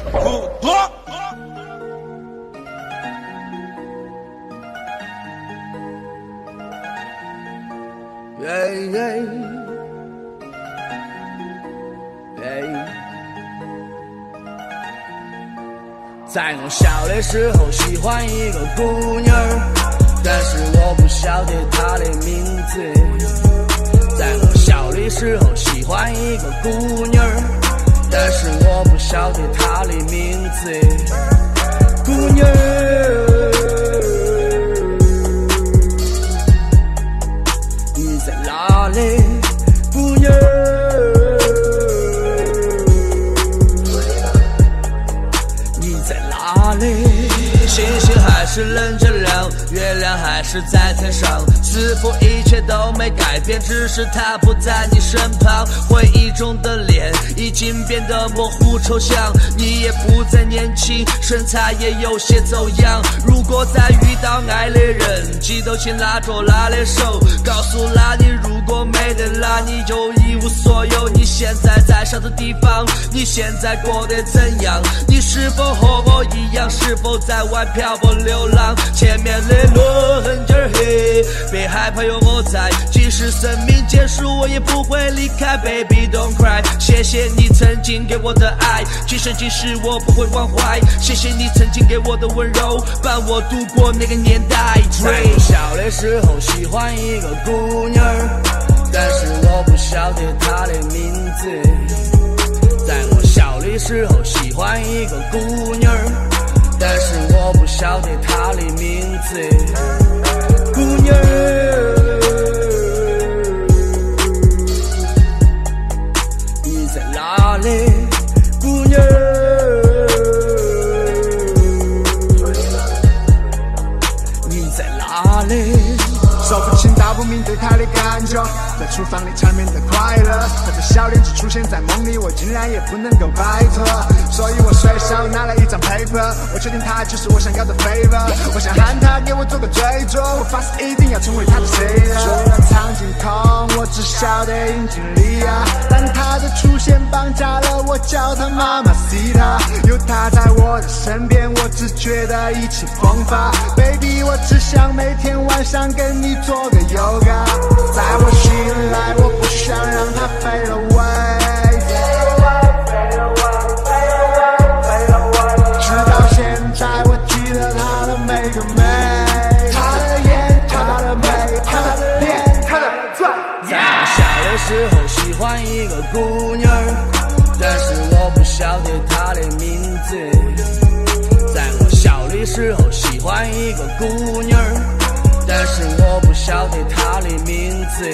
吐吐吐耶耶耶在我小的时候喜欢一个姑娘但是我不晓得她的名字。在我小的时候喜欢一个姑娘但是我不晓得她的名字，姑娘。你在哪里，姑娘？在哪里？星星还是冷着亮，月亮还是在天上，似乎一切都没改变，只是他不在你身旁。回忆中的脸已经变得模糊抽象，你也不再年轻，身材也有些走样。如果再遇到爱的人，记得请拉着他的手，告诉他你如果没得他，你就所有。你现在在啥子地方？你现在过得怎样？你是否和我一样？是否在外漂泊流？浪，前面的路很点黑，别害怕有我在，即使生命结束，我也不会离开。Baby don't cry，谢谢你曾经给我的爱，今生今世我不会忘怀。谢谢你曾经给我的温柔，伴我度过那个年代。在我小的时候喜欢一个姑娘，但是我不晓得她的名字。在我小的时候喜欢一个姑娘。但是我不晓得她的名字，姑娘你在哪里？姑娘说不清道不明对他的感觉，在厨房里缠绵的快乐，他的笑脸只出现在梦里，我竟然也不能够摆脱，所以我随手拿了一张 paper，我确定他就是我想要的 favor，我想喊他给我做个追逐，我发誓一定要成为他的 savior。除了长镜头，我只晓得引擎里啊，但他的出现绑架了我，叫他妈妈 see 他，有他在我的身边，我只觉得一切风发，baby，我只想每天晚上跟你。做个 yoga，在我醒来，我不想让它飞了 away。飞了 away，飞了 away，飞了 away，飞了 away 直到现在，我记得她的每个美，她的眼，她的眉，她的脸，她的嘴。在我小的时候喜欢一个姑娘，但是我不晓得她的名字。时候喜欢一个姑娘。但是我不晓得她的名字，